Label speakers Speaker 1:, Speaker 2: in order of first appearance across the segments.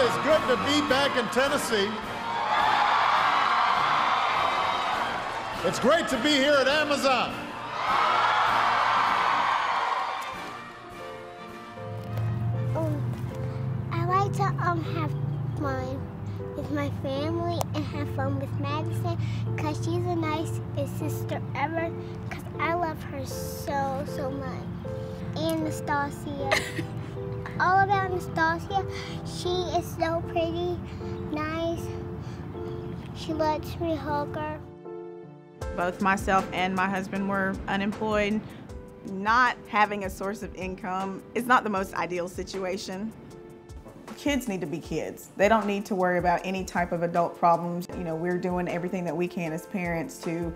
Speaker 1: good to be back in Tennessee. It's great to be here at Amazon.
Speaker 2: Um, I like to um have fun with my family and have fun with Madison because she's the nicest sister ever because I love her so, so much. And Nastasia. All about Nastasia. She is so pretty, nice. She lets me hug her.
Speaker 3: Both myself and my husband were unemployed. Not having a source of income is not the most ideal situation. Kids need to be kids. They don't need to worry about any type of adult problems. You know, we're doing everything that we can as parents to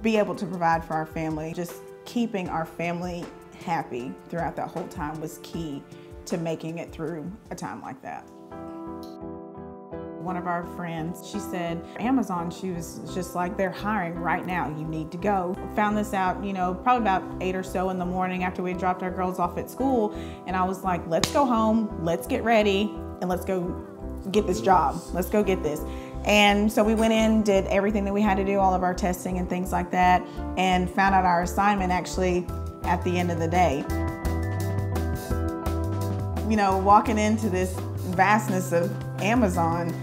Speaker 3: be able to provide for our family. Just keeping our family happy throughout that whole time was key to making it through a time like that one of our friends, she said, Amazon, she was just like, they're hiring right now, you need to go. Found this out, you know, probably about eight or so in the morning after we dropped our girls off at school. And I was like, let's go home, let's get ready, and let's go get this job. Let's go get this. And so we went in, did everything that we had to do, all of our testing and things like that, and found out our assignment actually at the end of the day. You know, walking into this vastness of Amazon,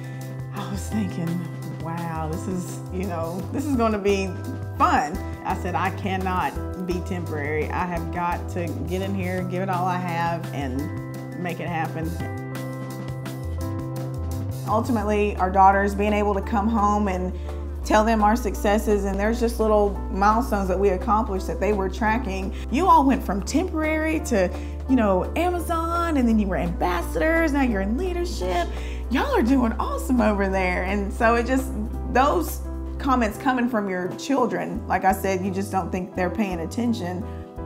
Speaker 3: I was thinking, wow, this is, you know, this is going to be fun. I said, I cannot be temporary. I have got to get in here, give it all I have, and make it happen. Ultimately, our daughters being able to come home and tell them our successes and there's just little milestones that we accomplished that they were tracking. You all went from temporary to, you know, Amazon and then you were ambassadors, now you're in leadership y'all are doing awesome over there. And so it just, those comments coming from your children, like I said, you just don't think they're paying attention.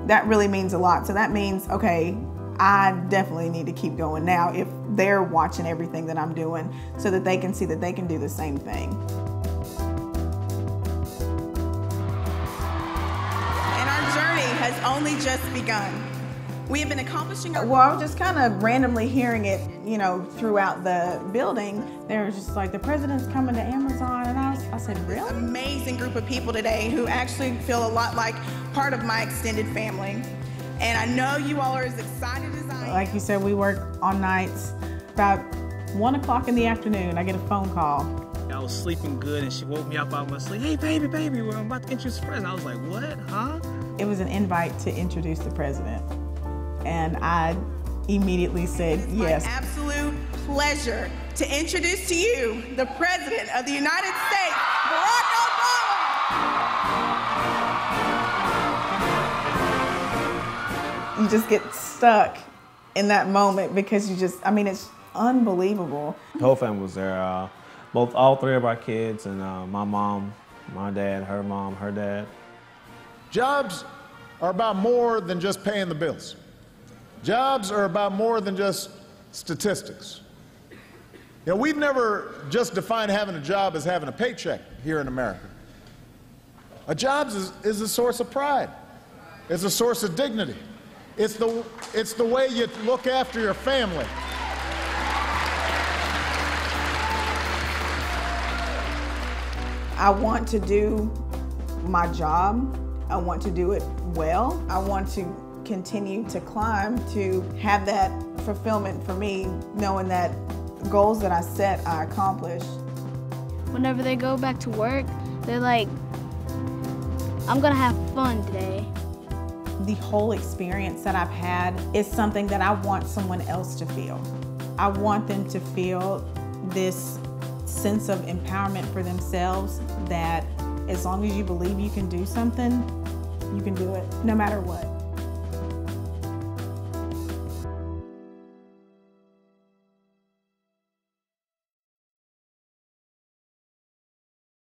Speaker 3: That really means a lot. So that means, okay, I definitely need to keep going now if they're watching everything that I'm doing so that they can see that they can do the same thing. Only just begun. We have been accomplishing our. Well, I was just kind of randomly hearing it, you know, throughout the building. They were just like, the president's coming to Amazon. And I, was, I said, really? Amazing group of people today who actually feel a lot like part of my extended family. And I know you all are as excited as I am. Like you said, we work on nights. About one o'clock in the afternoon, I get a phone call.
Speaker 4: I was sleeping good and she woke me up out of my sleep. Hey, baby, baby, I'm about to introduce the president. I was like, what, huh?
Speaker 3: It was an invite to introduce the president. And I immediately said yes. absolute pleasure to introduce to you the President of the United States, Barack Obama. You just get stuck in that moment because you just, I mean, it's unbelievable.
Speaker 5: The whole family was there. Uh, both, all three of our kids and uh, my mom, my dad, her mom, her dad.
Speaker 1: Jobs are about more than just paying the bills. Jobs are about more than just statistics. You know, we've never just defined having a job as having a paycheck here in America. A job is, is a source of pride. It's a source of dignity. It's the, it's the way you look after your family.
Speaker 3: I want to do my job. I want to do it well. I want to continue to climb to have that fulfillment for me, knowing that goals that I set, I accomplish.
Speaker 6: Whenever they go back to work, they're like, I'm gonna have fun today.
Speaker 3: The whole experience that I've had is something that I want someone else to feel. I want them to feel this sense of empowerment for themselves that as long as you believe you can do something, you can do it no matter what.